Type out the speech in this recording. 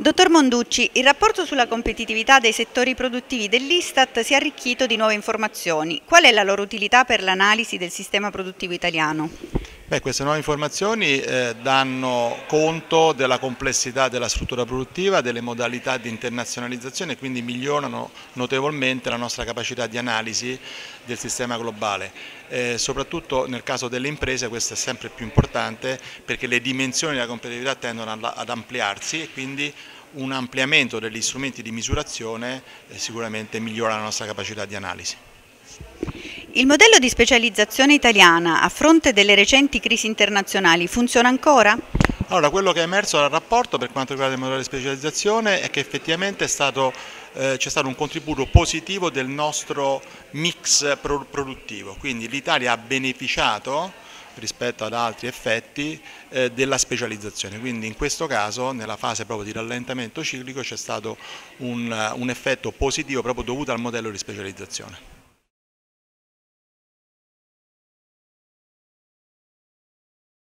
Dottor Monducci, il rapporto sulla competitività dei settori produttivi dell'Istat si è arricchito di nuove informazioni. Qual è la loro utilità per l'analisi del sistema produttivo italiano? Beh, queste nuove informazioni eh, danno conto della complessità della struttura produttiva, delle modalità di internazionalizzazione e quindi migliorano notevolmente la nostra capacità di analisi del sistema globale. Eh, soprattutto nel caso delle imprese questo è sempre più importante perché le dimensioni della competitività tendono ad ampliarsi e quindi un ampliamento degli strumenti di misurazione eh, sicuramente migliora la nostra capacità di analisi. Il modello di specializzazione italiana a fronte delle recenti crisi internazionali funziona ancora? Allora, quello che è emerso dal rapporto per quanto riguarda il modello di specializzazione è che effettivamente eh, c'è stato un contributo positivo del nostro mix pro produttivo, quindi l'Italia ha beneficiato rispetto ad altri effetti eh, della specializzazione, quindi in questo caso nella fase proprio di rallentamento ciclico c'è stato un, un effetto positivo proprio dovuto al modello di specializzazione.